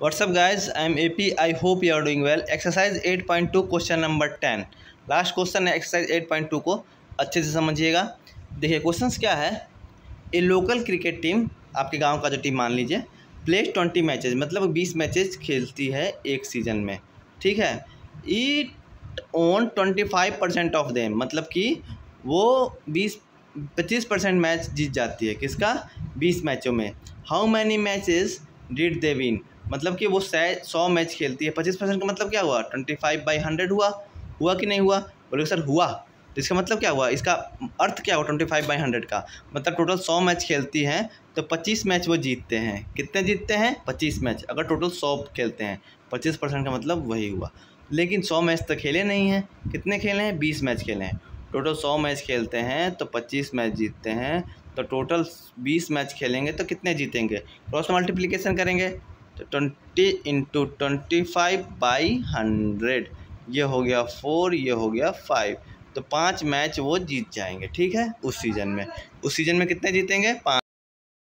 What's up guys I am A P I hope you are doing well exercise 8.2 question number 10 last question है exercise 8.2 को। अच्छे से समझिएगा। देखिए questions क्या है? ए लोकल क्रिकेट टीम आपके गाँव का जो टीम मान लीजिए प्लेस ट्वेंटी मैचेज मतलब बीस मैचेज खेलती है एक सीज़न में। ठीक है? It won twenty five percent of them मतलब कि वो बीस, पच्चीस परसेंट मैच जीत जाती है। किसका? बीस मैचों में। How many matches did they win मतलब कि वो सौ मैच खेलती है। पच्चीस परसेंट का मतलब क्या हुआ? ट्वेंटी फाइव बाई हंड्रेड हुआ? हुआ कि नहीं हुआ? बोले, सर, हुआ। तो इसका मतलब क्या हुआ? इसका अर्थ क्या हुआ ट्वेंटी फाइव बाई हंड्रेड का? मतलब टोटल सौ मैच खेलती हैं तो पच्चीस मैच वो जीतते हैं। कितने जीतते हैं? पच्चीस मैच अगर टोटल सौ खेलते हैं, पच्चीस परसेंट का मतलब वही हुआ। लेकिन सौ मैच तो खेले नहीं हैं। कितने खेले हैं? बीस मैच खेले हैं। टोटल सौ मैच खेलते हैं तो पच्चीस मैच जीतते हैं। तो टोटल बीस मैच खेलेंगे तो कितने जीतेंगे? क्रॉस मल्टीप्लिकेशन करेंगे। तो twenty into twenty five by hundred ये हो गया फोर ये हो गया फाइव तो पाँच मैच वो जीत जाएँगे, ठीक है? उस सीज़न में। उस सीज़न में कितने जीतेंगे? पाँच।